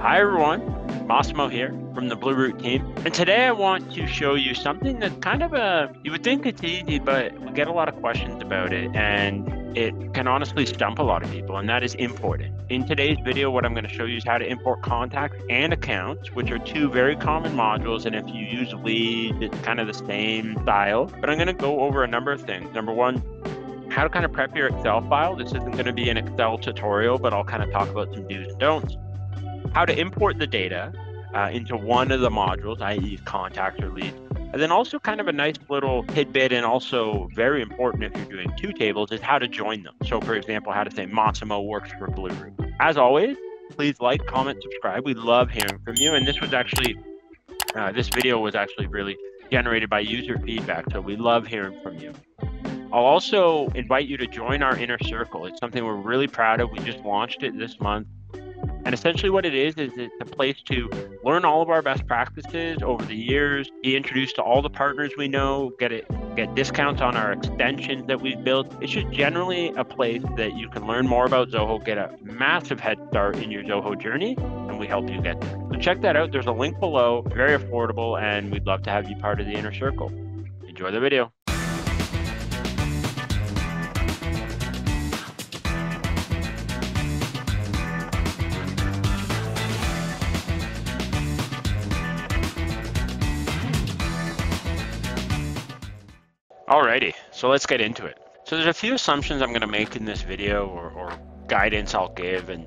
Hi everyone, Massimo here from the BluRoot team. And today I want to show you something that's kind of a, you would think it's easy, but we get a lot of questions about it and it can honestly stump a lot of people, and that is importing. In today's video, what I'm going to show you is how to import contacts and accounts, which are two very common modules. And if you use Lead, it's kind of the same style. But I'm going to go over a number of things. Number one, how to kind of prep your Excel file. This isn't going to be an Excel tutorial, but I'll kind of talk about some do's and don'ts how to import the data uh, into one of the modules, i.e. contacts or leads. And then also kind of a nice little tidbit and also very important if you're doing two tables is how to join them. So for example, how to say Massimo works for BluRoot. As always, please like, comment, subscribe. We love hearing from you. And this was actually, uh, this video was actually really generated by user feedback. So we love hearing from you. I'll also invite you to join our inner circle. It's something we're really proud of. We just launched it this month. And essentially, what it is is it's a place to learn all of our best practices over the years, be introduced to all the partners we know, get it, get discounts on our extensions that we've built. It's just generally a place that you can learn more about Zoho, get a massive head start in your Zoho journey, and we help you get there. So check that out. There's a link below, very affordable, and we'd love to have you part of the inner circle. Enjoy the video. Alrighty, so let's get into it. So there's a few assumptions I'm going to make in this video or, or guidance I'll give. And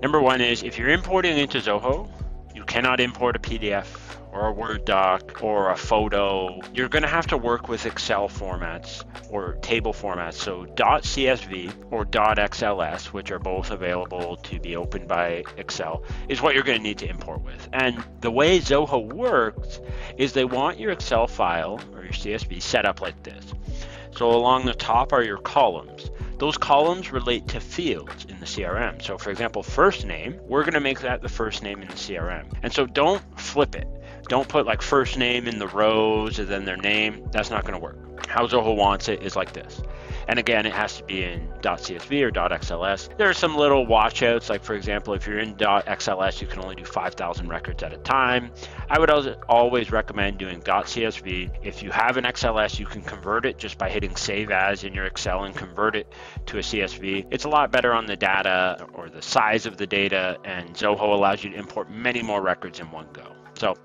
number one is if you're importing into Zoho, you cannot import a PDF or a Word doc or a photo. You're going to have to work with Excel formats or table formats. So .csv or .xls, which are both available to be opened by Excel, is what you're going to need to import with. And the way Zoho works is they want your Excel file or your CSV set up like this. So along the top are your columns. Those columns relate to fields in the CRM. So for example, first name, we're gonna make that the first name in the CRM. And so don't flip it. Don't put like first name in the rows and then their name. That's not gonna work. How Zoho wants it is like this. And again, it has to be in .csv or .xls. There are some little watchouts, like for example, if you're in .xls, you can only do 5,000 records at a time. I would always recommend doing .csv. If you have an XLS, you can convert it just by hitting Save As in your Excel and convert it to a CSV. It's a lot better on the data or the size of the data, and Zoho allows you to import many more records in one go. So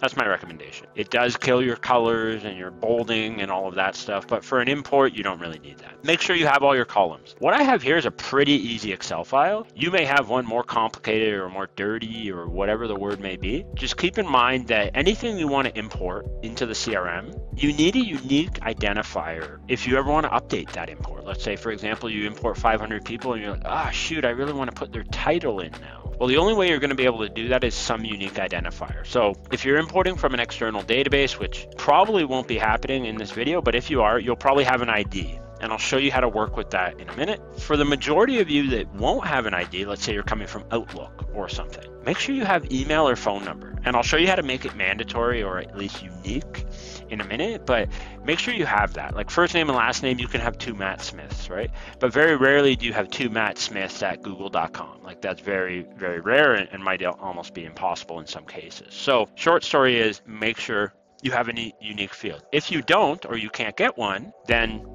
that's my recommendation. It does kill your colors and your bolding and all of that stuff, but for an import, you don't really need that. Make sure you have all your columns. What I have here is a pretty easy Excel file. You may have one more complicated or more dirty or whatever the word may be. Just keep in mind that anything you want to import into the CRM, you need a unique identifier if you ever want to update that import. Let's say, for example, you import 500 people and you're like, ah, oh, shoot, I really want to put their title in now. Well, the only way you're going to be able to do that is some unique identifier. So if you're importing from an external database, which probably won't be happening in this video, but if you are, you'll probably have an ID and I'll show you how to work with that in a minute. For the majority of you that won't have an ID, let's say you're coming from Outlook or something, make sure you have email or phone number. And I'll show you how to make it mandatory or at least unique in a minute, but make sure you have that. Like first name and last name, you can have two Matt Smiths, right? But very rarely do you have two Matt Smiths at google.com. Like that's very, very rare and, and might almost be impossible in some cases. So short story is make sure you have a unique field. If you don't or you can't get one, then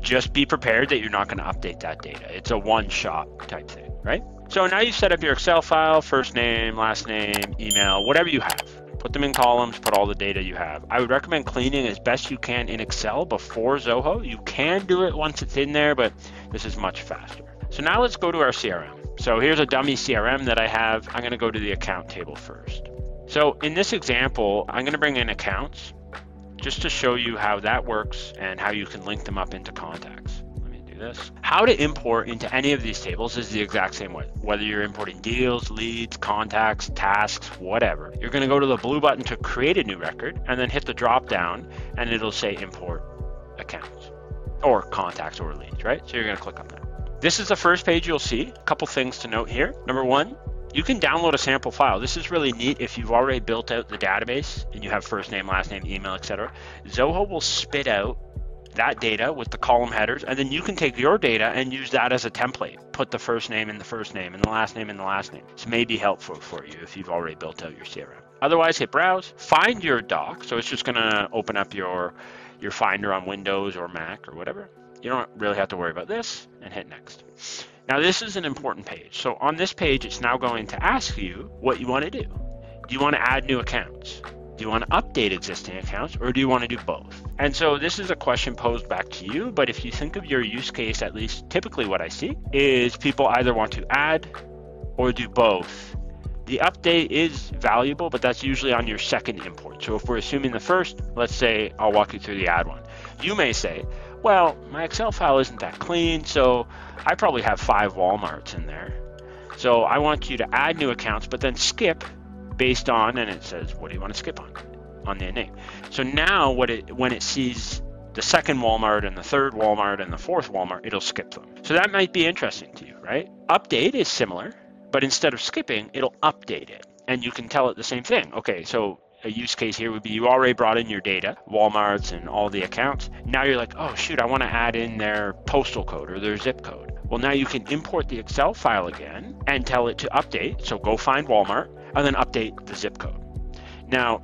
just be prepared that you're not going to update that data. It's a one shot type thing, right? So now you set up your Excel file, first name, last name, email, whatever you have put them in columns, put all the data you have. I would recommend cleaning as best you can in Excel before Zoho. You can do it once it's in there, but this is much faster. So now let's go to our CRM. So here's a dummy CRM that I have. I'm going to go to the account table first. So in this example, I'm going to bring in accounts just to show you how that works and how you can link them up into contacts this. How to import into any of these tables is the exact same way. Whether you're importing deals, leads, contacts, tasks, whatever. You're going to go to the blue button to create a new record and then hit the drop down and it'll say import accounts or contacts or leads, right? So you're going to click on that. This is the first page you'll see. A couple things to note here. Number one, you can download a sample file. This is really neat if you've already built out the database and you have first name, last name, email, etc. Zoho will spit out that data with the column headers, and then you can take your data and use that as a template. Put the first name in the first name and the last name in the last name. This may be helpful for you if you've already built out your CRM. Otherwise, hit browse, find your doc. So it's just gonna open up your, your Finder on Windows or Mac or whatever. You don't really have to worry about this and hit next. Now this is an important page. So on this page, it's now going to ask you what you wanna do. Do you wanna add new accounts? Do you want to update existing accounts or do you want to do both? And so this is a question posed back to you, but if you think of your use case, at least typically what I see is people either want to add or do both. The update is valuable, but that's usually on your second import. So if we're assuming the first, let's say I'll walk you through the add one. You may say, well, my Excel file isn't that clean, so I probably have five Walmarts in there. So I want you to add new accounts, but then skip based on, and it says, what do you want to skip on? On the name. So now what it when it sees the second Walmart and the third Walmart and the fourth Walmart, it'll skip them. So that might be interesting to you, right? Update is similar, but instead of skipping, it'll update it. And you can tell it the same thing. Okay, so a use case here would be you already brought in your data, Walmarts and all the accounts. Now you're like, oh shoot, I want to add in their postal code or their zip code. Well, now you can import the Excel file again and tell it to update. So go find Walmart, and then update the zip code. Now,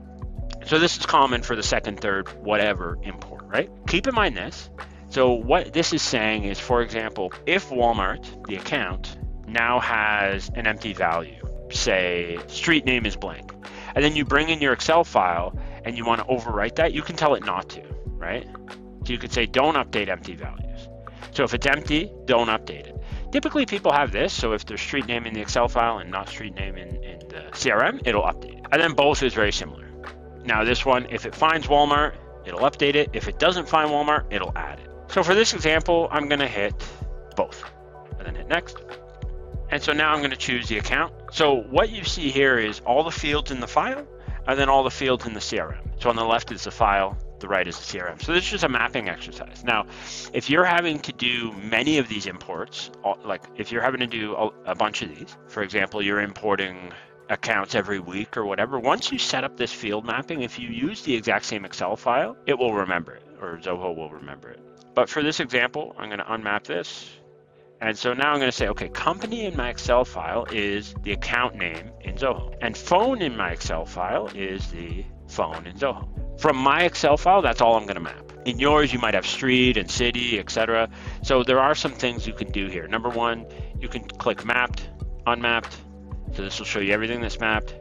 so this is common for the second, third, whatever import, right? Keep in mind this. So what this is saying is, for example, if Walmart, the account, now has an empty value, say street name is blank, and then you bring in your Excel file and you want to overwrite that, you can tell it not to, right? So you could say don't update empty values. So if it's empty, don't update it. Typically people have this, so if there's street name in the Excel file and not street name in, in the CRM, it'll update. And then both is very similar. Now this one, if it finds Walmart, it'll update it. If it doesn't find Walmart, it'll add it. So for this example, I'm gonna hit both and then hit next. And so now I'm gonna choose the account. So what you see here is all the fields in the file and then all the fields in the CRM. So on the left is the file, the right is the CRM. So this is just a mapping exercise. Now, if you're having to do many of these imports, like if you're having to do a, bunch of these, for example, you're importing accounts every week or whatever, once you set up this field mapping, if you use the exact same Excel file, it will remember it, or Zoho will remember it. But for this example, I'm going to unmap this. And so now I'm going to say, okay, company in my Excel file is the account name in Zoho. And phone in my Excel file is the phone in Zoho. From my Excel file, that's all I'm going to map. In yours, you might have street and city, etc. So there are some things you can do here. Number one, you can click mapped, unmapped. So this will show you everything that's mapped,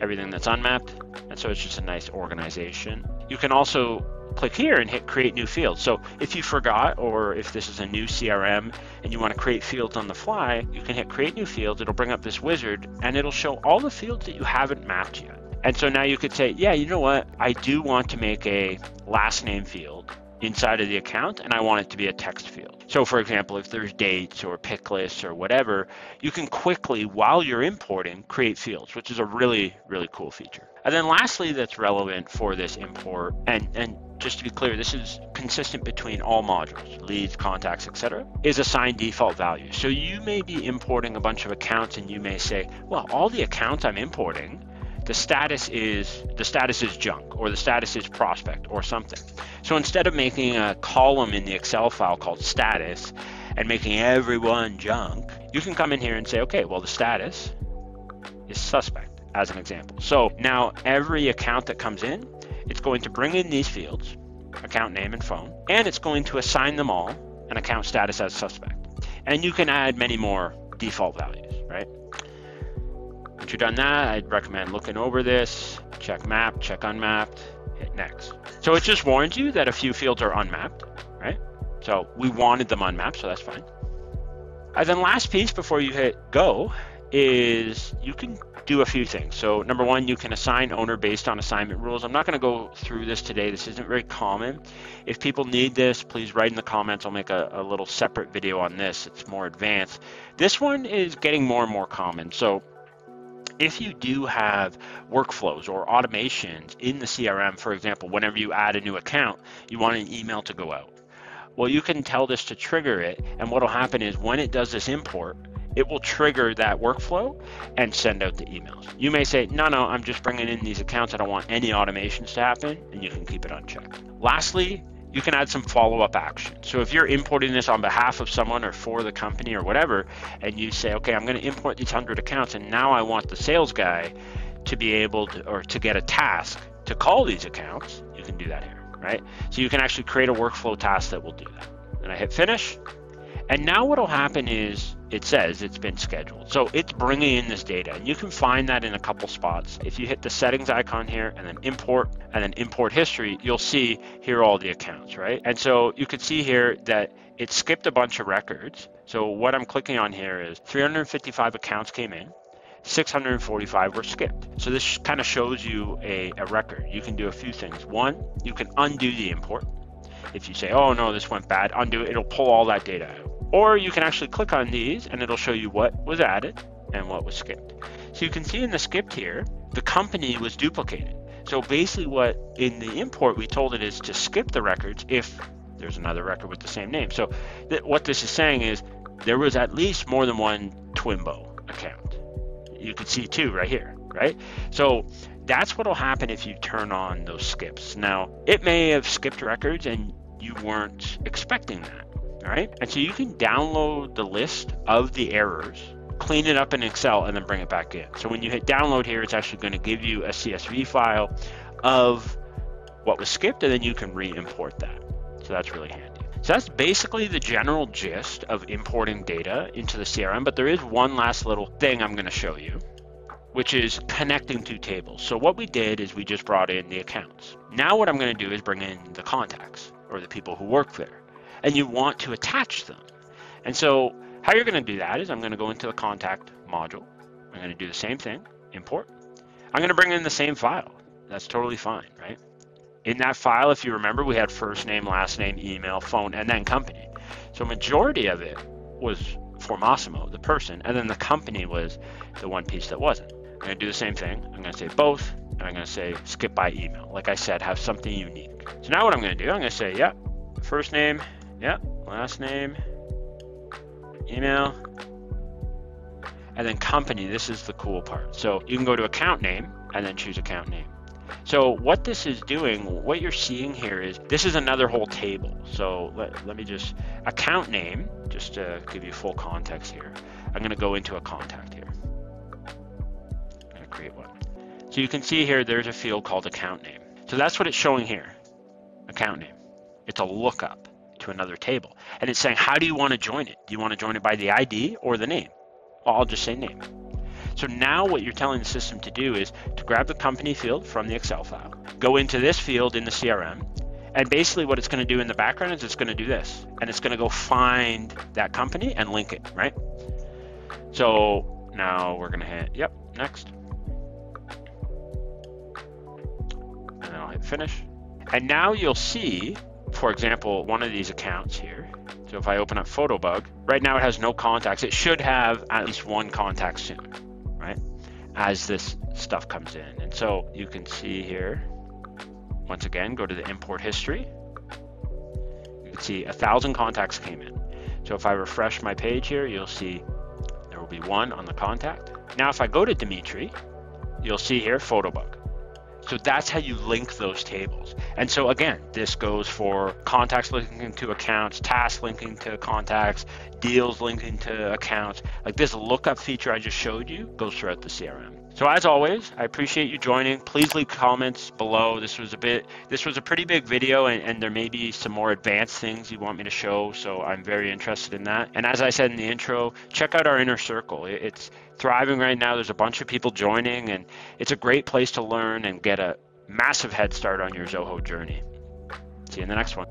everything that's unmapped. And so it's just a nice organization. You can also click here and hit create new fields. So if you forgot or if this is a new CRM and you want to create fields on the fly, you can hit create new fields. It'll bring up this wizard and it'll show all the fields that you haven't mapped yet. And so now you could say, yeah, you know what? I do want to make a last name field inside of the account and I want it to be a text field. So for example, if there's dates or pick lists or whatever, you can quickly, while you're importing, create fields, which is a really, really cool feature. And then lastly, that's relevant for this import, and, and just to be clear, this is consistent between all modules, leads, contacts, etc., is assign default value. So you may be importing a bunch of accounts and you may say, well, all the accounts I'm importing the status is the status is junk or the status is prospect or something. So instead of making a column in the Excel file called status and making everyone junk, you can come in here and say, okay, well the status is suspect as an example. So now every account that comes in, it's going to bring in these fields, account name and phone, and it's going to assign them all an account status as suspect. And you can add many more default values, right? Once you've done that, I'd recommend looking over this, check map, check unmapped, hit next. So it just warns you that a few fields are unmapped, right? So we wanted them unmapped, so that's fine. And then last piece before you hit go is you can do a few things. So number one, you can assign owner based on assignment rules. I'm not going to go through this today. This isn't very common. If people need this, please write in the comments. I'll make a, a little separate video on this. It's more advanced. This one is getting more and more common. So if you do have workflows or automations in the CRM, for example, whenever you add a new account, you want an email to go out. Well, you can tell this to trigger it, and what will happen is when it does this import, it will trigger that workflow and send out the emails. You may say, no, no, I'm just bringing in these accounts. I don't want any automations to happen, and you can keep it unchecked. Lastly, you can add some follow-up action. So if you're importing this on behalf of someone or for the company or whatever, and you say, okay, I'm going to import these 100 accounts, and now I want the sales guy to be able to, or to get a task to call these accounts, you can do that here, right? So you can actually create a workflow task that will do that. And I hit finish. And now what will happen is it says it's been scheduled. So it's bringing in this data and you can find that in a couple spots. If you hit the settings icon here and then import and then import history, you'll see here all the accounts, right? And so you can see here that it skipped a bunch of records. So what I'm clicking on here is 355 accounts came in. 645 were skipped. So this kind of shows you a, a record. You can do a few things. One, you can undo the import. If you say, oh no, this went bad, undo it, it'll pull all that data out. Or you can actually click on these and it'll show you what was added and what was skipped. So you can see in the skipped here, the company was duplicated. So basically what in the import we told it is to skip the records if there's another record with the same name. So th what this is saying is there was at least more than one Twimbo account you can see two right here, right? So that's what will happen if you turn on those skips. Now, it may have skipped records and you weren't expecting that, right? And so you can download the list of the errors, clean it up in Excel, and then bring it back in. So when you hit download here, it's actually going to give you a CSV file of what was skipped, and then you can re-import that. So that's really handy. So that's basically the general gist of importing data into the CRM, but there is one last little thing I'm going to show you, which is connecting two tables. So what we did is we just brought in the accounts. Now what I'm going to do is bring in the contacts or the people who work there, and you want to attach them. And so how you're going to do that is I'm going to go into the contact module. I'm going to do the same thing, import. I'm going to bring in the same file. That's totally fine, right? In that file, if you remember, we had first name, last name, email, phone, and then company. So majority of it was for Massimo, the person, and then the company was the one piece that wasn't. I'm gonna do the same thing. I'm gonna say both, and I'm gonna say skip by email. Like I said, have something unique. So now what I'm gonna do, I'm gonna say, yep, yeah, first name, yep, last name, email, and then company. This is the cool part. So you can go to account name and then choose account name. So what this is doing, what you're seeing here is, this is another whole table. So let, let me just, account name, just to give you full context here. I'm gonna go into a contact here. I'm gonna create one. So you can see here, there's a field called account name. So that's what it's showing here, account name. It's a lookup to another table. And it's saying, how do you wanna join it? Do you wanna join it by the ID or the name? Well, I'll just say name. So now what you're telling the system to do is to grab the company field from the Excel file, go into this field in the CRM, and basically what it's going to do in the background is it's going to do this, and it's going to go find that company and link it, right? So now we're going to hit, yep, next. And then I'll hit finish. And now you'll see, for example, one of these accounts here. So if I open up Photobug, right now it has no contacts. It should have at least one contact soon right? As this stuff comes in. And so you can see here, once again, go to the import history. You can see a thousand contacts came in. So if I refresh my page here, you'll see there will be one on the contact. Now, if I go to Dimitri, you'll see here Photobug. So that's how you link those tables. And so again, this goes for contacts linking to accounts, tasks linking to contacts, deals linking to accounts. Like this lookup feature I just showed you goes throughout the CRM. So as always, I appreciate you joining. Please leave comments below. This was a bit, this was a pretty big video and, and, there may be some more advanced things you want me to show. So I'm very interested in that. And as I said in the intro, check out our inner circle. It's thriving right now. There's a bunch of people joining and it's a great place to learn and get a massive head start on your Zoho journey. See you in the next one.